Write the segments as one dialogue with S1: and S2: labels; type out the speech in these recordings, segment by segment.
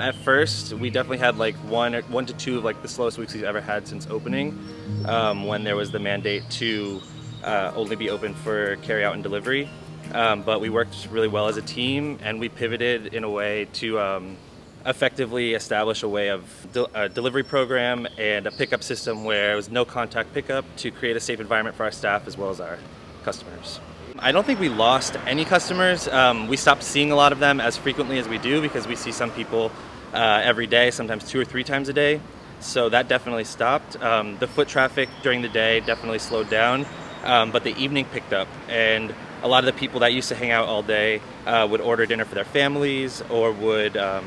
S1: Um, at first, we definitely had like one, one to two of like the slowest weeks we've ever had since opening, um, when there was the mandate to uh, only be open for carry out and delivery. Um, but we worked really well as a team, and we pivoted in a way to um, effectively establish a way of de a delivery program and a pickup system where it was no contact pickup to create a safe environment for our staff as well as our customers. I don't think we lost any customers. Um, we stopped seeing a lot of them as frequently as we do because we see some people uh, every day, sometimes two or three times a day. So that definitely stopped. Um, the foot traffic during the day definitely slowed down, um, but the evening picked up. And a lot of the people that used to hang out all day uh, would order dinner for their families or would um,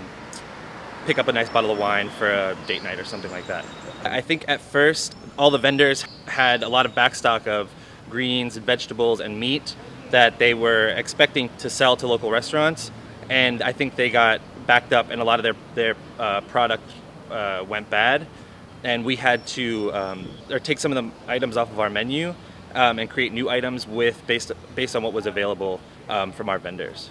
S1: pick up a nice bottle of wine for a date night or something like that. I think at first all the vendors had a lot of backstock of greens, and vegetables, and meat that they were expecting to sell to local restaurants, and I think they got backed up, and a lot of their their uh, product uh, went bad, and we had to um, or take some of the items off of our menu um, and create new items with based based on what was available um, from our vendors.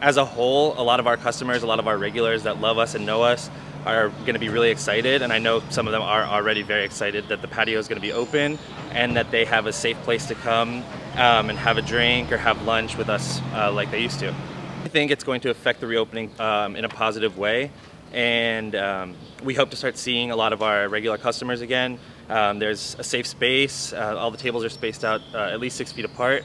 S1: As a whole, a lot of our customers, a lot of our regulars that love us and know us are going to be really excited, and I know some of them are already very excited that the patio is going to be open and that they have a safe place to come um, and have a drink or have lunch with us uh, like they used to. I think it's going to affect the reopening um, in a positive way, and um, we hope to start seeing a lot of our regular customers again. Um, there's a safe space, uh, all the tables are spaced out uh, at least six feet apart,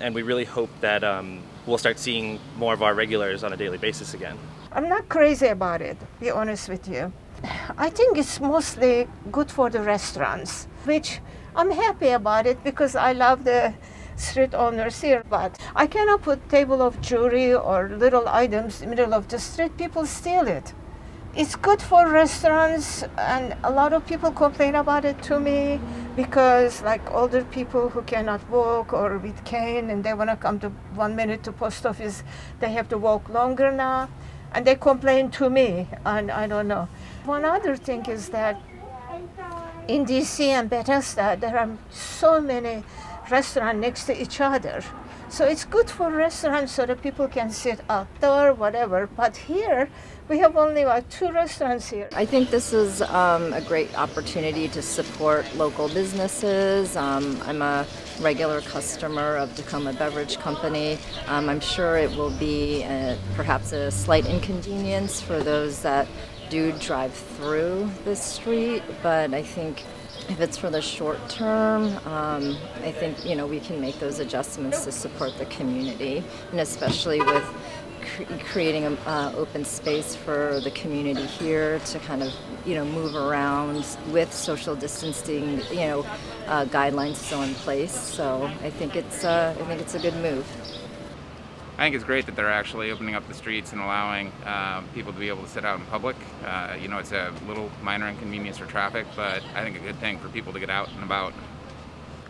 S1: and we really hope that um, we'll start seeing more of our regulars on a daily basis again.
S2: I'm not crazy about it, be honest with you. I think it's mostly good for the restaurants, which I'm happy about it because I love the street owners here. But I cannot put table of jewelry or little items in the middle of the street. People steal it. It's good for restaurants, and a lot of people complain about it to me because, like older people who cannot walk or with cane, and they want to come to one minute to post office, they have to walk longer now and they complain to me, and I don't know. One other thing is that in DC and Bethesda, there are so many restaurants next to each other. So it's good for restaurants so that people can sit outdoor, whatever. But here, we have only about two restaurants here.
S3: I think this is um, a great opportunity to support local businesses. Um, I'm a regular customer of Takoma Beverage Company. Um, I'm sure it will be a, perhaps a slight inconvenience for those that do drive through this street, but I think if it's for the short term, um, I think you know we can make those adjustments to support the community, and especially with cre creating an uh, open space for the community here to kind of you know move around with social distancing, you know, uh, guidelines still in place. So I think it's uh, I think it's a good move.
S4: I think it's great that they're actually opening up the streets and allowing uh, people to be able to sit out in public. Uh, you know, it's a little minor inconvenience for traffic, but I think a good thing for people to get out and about.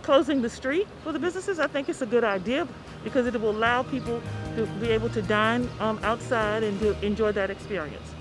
S5: Closing the street for the businesses, I think it's a good idea because it will allow people to be able to dine um, outside and to enjoy that experience.